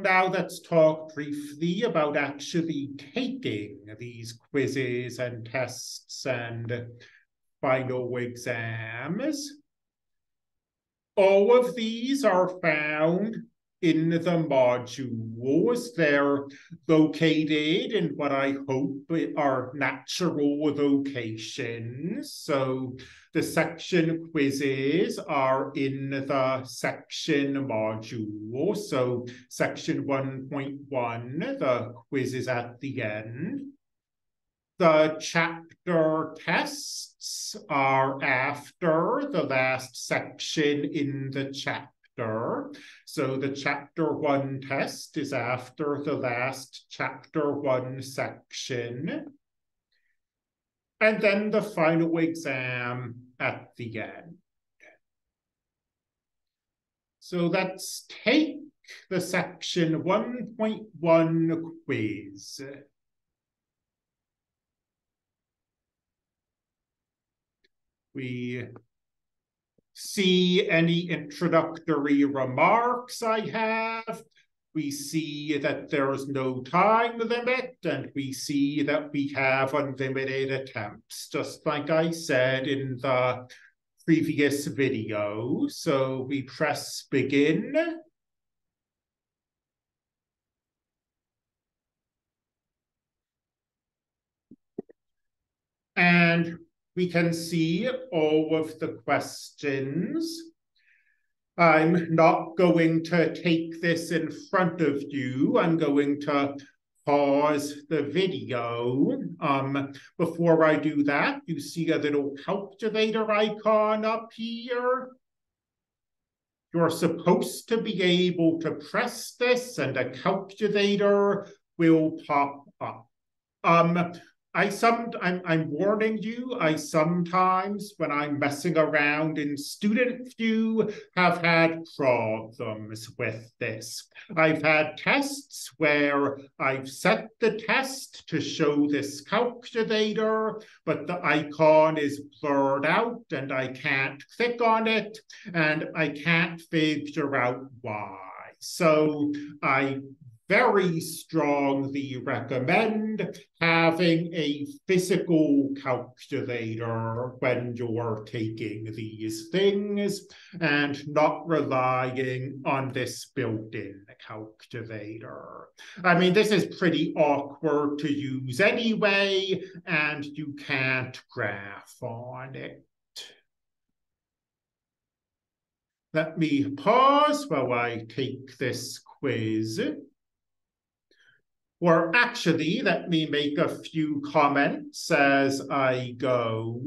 Now let's talk briefly about actually taking these quizzes and tests and final exams. All of these are found in the modules. They're located in what I hope are natural locations. So the section quizzes are in the section module. So section 1.1, the quizzes at the end. The chapter tests are after the last section in the chapter chapter. So the chapter one test is after the last chapter one section. And then the final exam at the end. So let's take the section 1.1 quiz. We see any introductory remarks I have. We see that there's no time limit, and we see that we have unlimited attempts, just like I said in the previous video. So we press begin. And we can see all of the questions. I'm not going to take this in front of you. I'm going to pause the video. Um, before I do that, you see a little calculator icon up here. You're supposed to be able to press this and a calculator will pop up. Um, I some I'm I'm warning you, I sometimes when I'm messing around in student view have had problems with this. I've had tests where I've set the test to show this calculator, but the icon is blurred out and I can't click on it and I can't figure out why. So I very strongly recommend having a physical calculator when you're taking these things and not relying on this built-in calculator. I mean, this is pretty awkward to use anyway, and you can't graph on it. Let me pause while I take this quiz. Or actually, let me make a few comments as I go.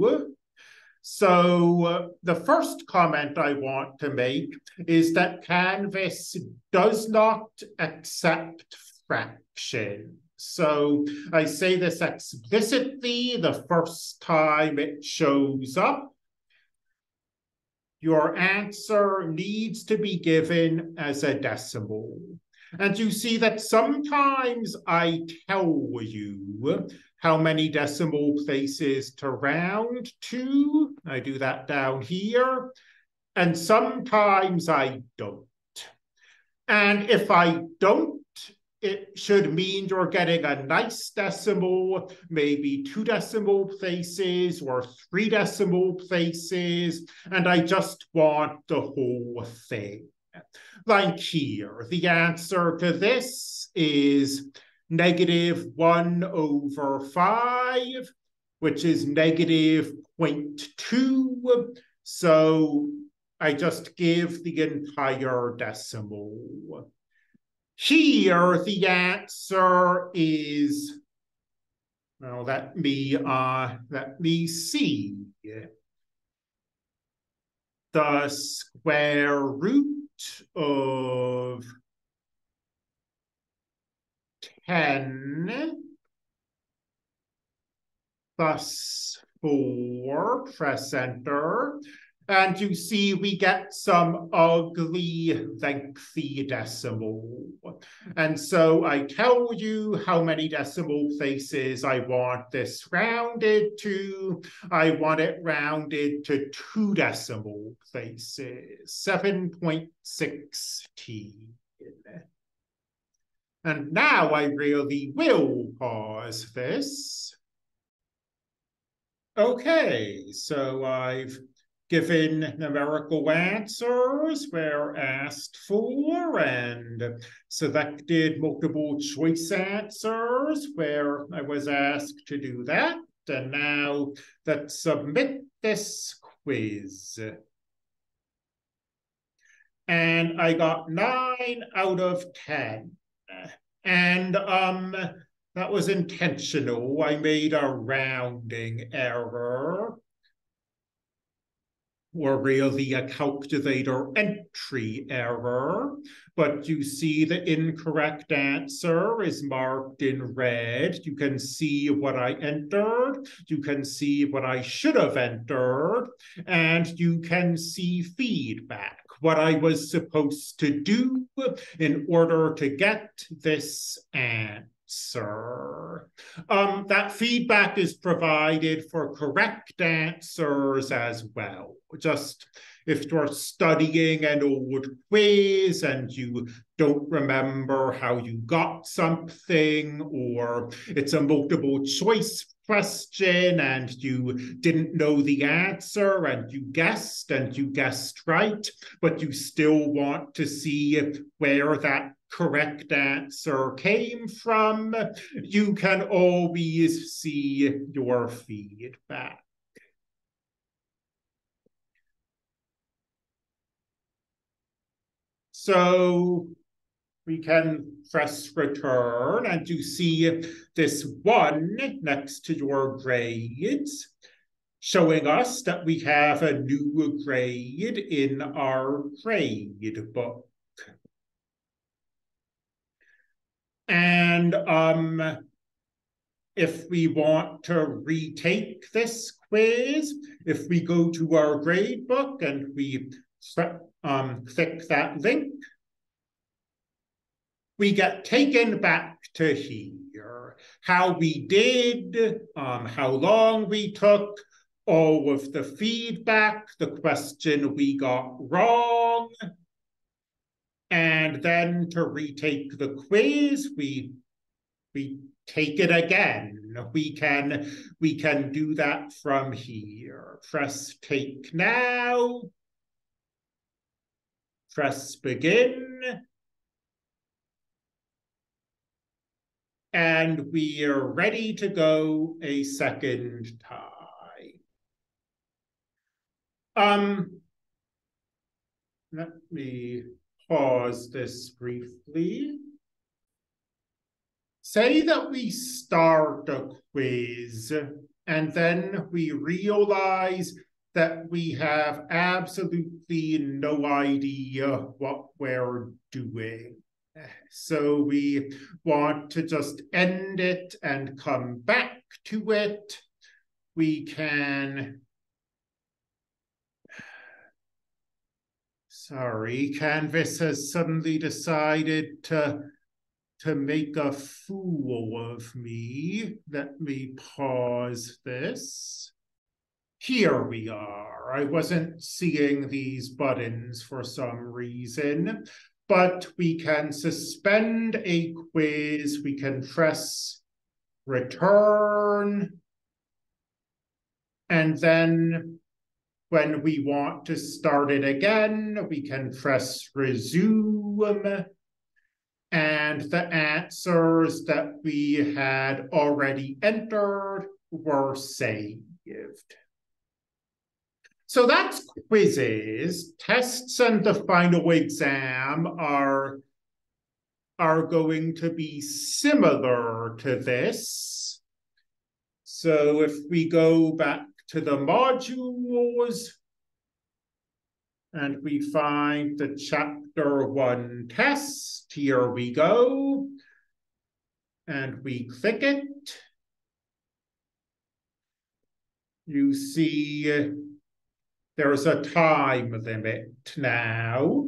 So uh, the first comment I want to make is that Canvas does not accept fraction. So I say this explicitly the first time it shows up. Your answer needs to be given as a decimal. And you see that sometimes I tell you how many decimal places to round to. I do that down here. And sometimes I don't. And if I don't, it should mean you're getting a nice decimal, maybe two decimal places or three decimal places, and I just want the whole thing. Like here, the answer to this is negative 1 over 5, which is negative 0.2. So I just give the entire decimal. Here, the answer is, well, let me, uh, let me see. The square root of 10 plus 4, press enter, and you see we get some ugly lengthy decimal. And so I tell you how many decimal places I want this rounded to. I want it rounded to two decimal places, 7.6t. And now I really will pause this. Okay, so I've given numerical answers where asked for and selected multiple choice answers where I was asked to do that. And now let's submit this quiz. And I got nine out of 10. And um, that was intentional. I made a rounding error or really a calculator entry error, but you see the incorrect answer is marked in red. You can see what I entered, you can see what I should have entered, and you can see feedback, what I was supposed to do in order to get this answer answer. Um, that feedback is provided for correct answers as well. Just if you're studying an old quiz and you don't remember how you got something, or it's a multiple choice question and you didn't know the answer and you guessed and you guessed right, but you still want to see where that correct answer came from, you can always see your feedback. So we can press return and you see this one next to your grades showing us that we have a new grade in our grade book. And um, if we want to retake this quiz, if we go to our grade book and we um, click that link, we get taken back to here. How we did, um, how long we took, all of the feedback, the question we got wrong, and then to retake the quiz, we we take it again. We can we can do that from here. Press take now. Press begin. And we are ready to go a second time. Um, let me pause this briefly. Say that we start a quiz and then we realize that we have absolutely no idea what we're doing. So we want to just end it and come back to it. We can Sorry, Canvas has suddenly decided to, to make a fool of me. Let me pause this. Here we are. I wasn't seeing these buttons for some reason, but we can suspend a quiz. We can press return. And then when we want to start it again, we can press resume. And the answers that we had already entered were saved. So that's quizzes. Tests and the final exam are, are going to be similar to this. So if we go back to the modules and we find the chapter one test. Here we go. And we click it. You see there's a time limit now.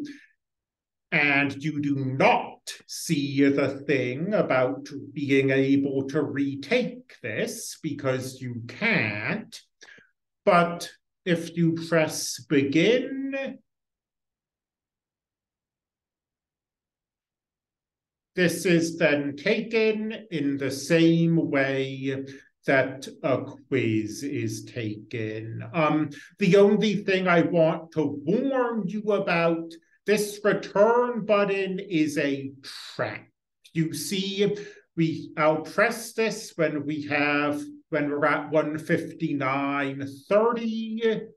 And you do not see the thing about being able to retake this because you can't. But if you press begin, this is then taken in the same way that a quiz is taken. Um, the only thing I want to warn you about, this return button is a trap. You see, we I'll press this when we have when we're at 159.30.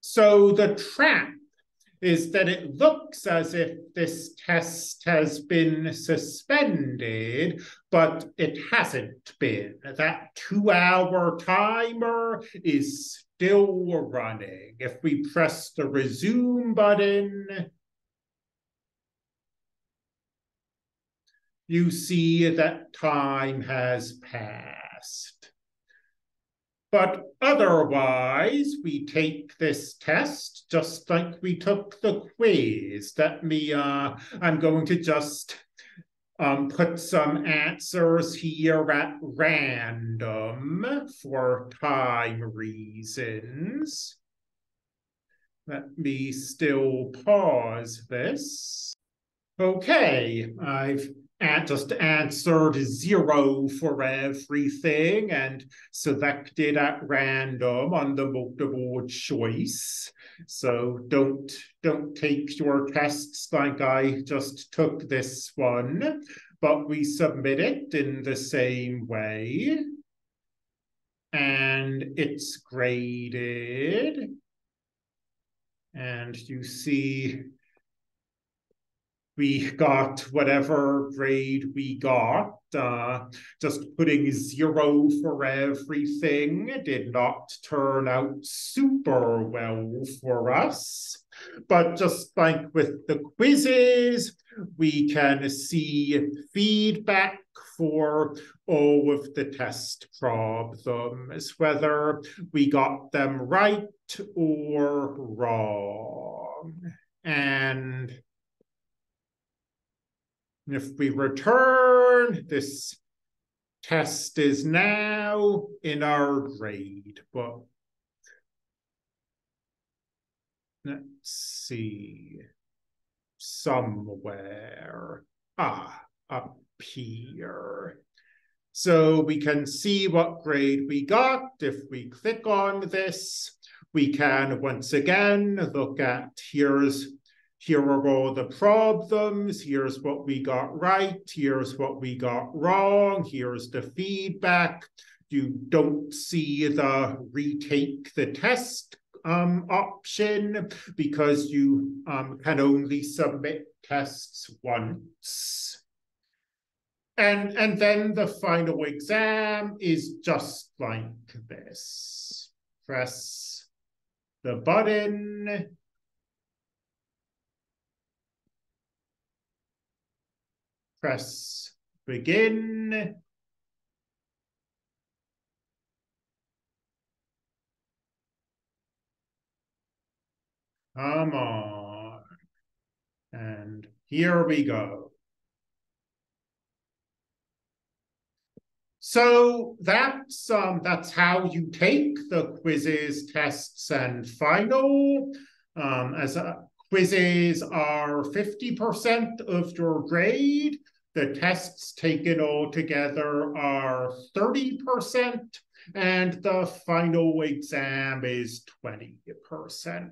So the trap is that it looks as if this test has been suspended, but it hasn't been. That two hour timer is still running. If we press the resume button, you see that time has passed. But otherwise, we take this test just like we took the quiz. Let me, uh, I'm going to just um, put some answers here at random for time reasons. Let me still pause this. Okay, I've just answered zero for everything and selected at random on the multiple choice. So don't don't take your tests like I just took this one, but we submit it in the same way. And it's graded. And you see we got whatever grade we got. Uh, just putting zero for everything did not turn out super well for us. But just like with the quizzes, we can see feedback for all of the test problems, whether we got them right or wrong. And if we return, this test is now in our grade book. Let's see. Somewhere. Ah, up here. So we can see what grade we got. If we click on this, we can once again look at here's here are all the problems, here's what we got right, here's what we got wrong, here's the feedback. You don't see the retake the test um, option because you um, can only submit tests once. And, and then the final exam is just like this. Press the button press begin. Come on. And here we go. So that's um, that's how you take the quizzes, tests, and final. Um, as a, Quizzes are 50% of your grade. The tests taken all together are 30%, and the final exam is 20%.